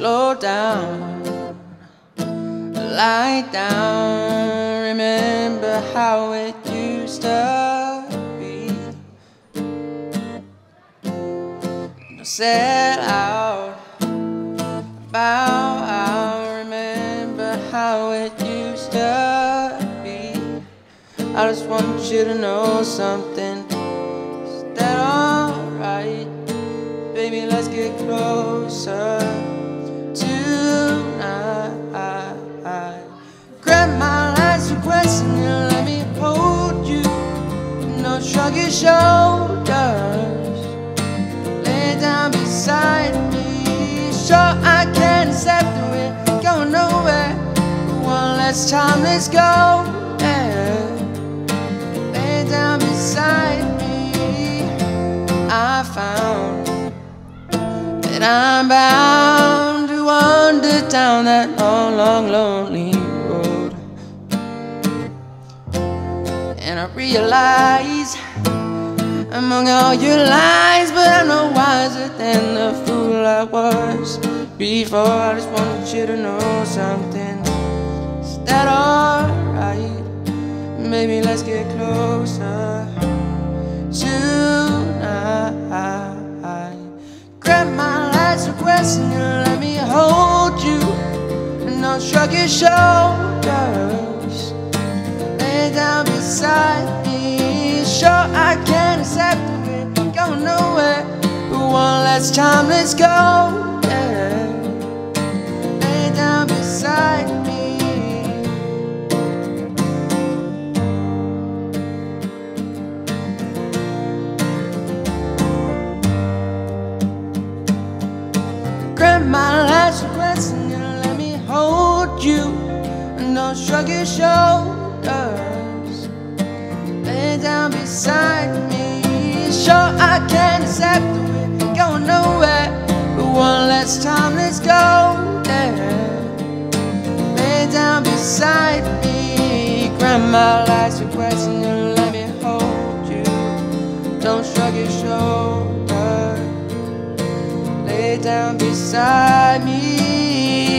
slow down, lie down. Remember how it used to be. Don't set out, bow out. Remember how it used to be. I just want you to know something. Is that alright? Baby, let's get closer shrug your shoulders. Lay down beside me. Sure, I can't accept it. Go nowhere. One last time, let's go. Yeah. Lay down beside me. I found that I'm bound to wander down that long, long, lonely I realize among all your lies, but I'm no wiser than the fool I was before. I just want you to know something. Is that alright? Maybe let's get closer tonight. Grab my last request and let me hold you. And I'll shrug your shoulders. Last time, let's go. Lay down beside me. Grant my last request and let me hold you and don't shrug your shoulders. Last time, let's go there. Lay down beside me. Grant my last request and you let me hold you. Don't shrug your shoulders lay down beside me.